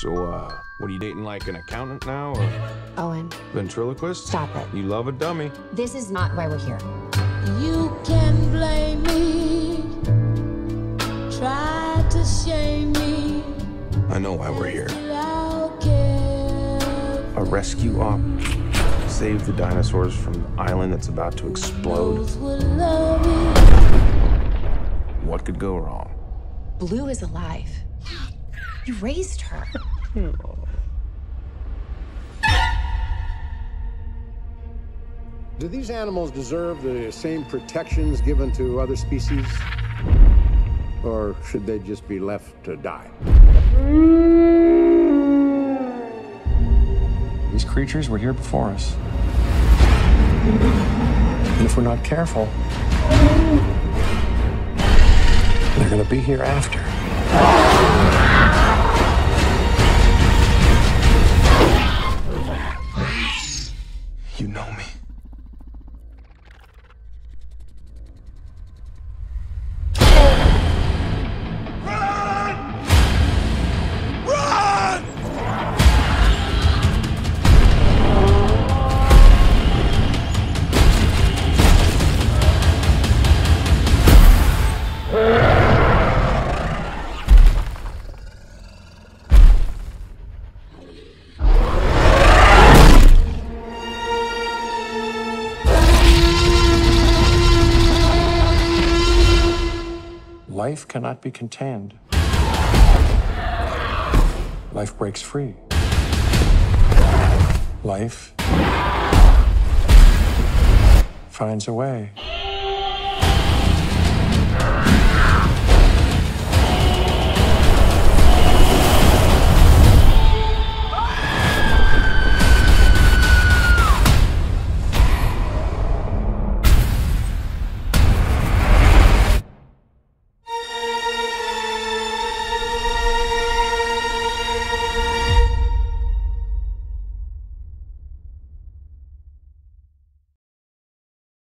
So, uh, what are you dating like an accountant now or Owen, ventriloquist? stop it. You love a dummy. This is not why we're here. You can blame me, try to shame me, I know why we're here. but I'll care. A rescue op. Save the dinosaurs from the island that's about to explode. Those would love you. What could go wrong? Blue is alive. You raised her. Do these animals deserve the same protections given to other species? Or should they just be left to die? These creatures were here before us. And if we're not careful, they're going to be here after. You know me. Life cannot be contained. Life breaks free. Life finds a way.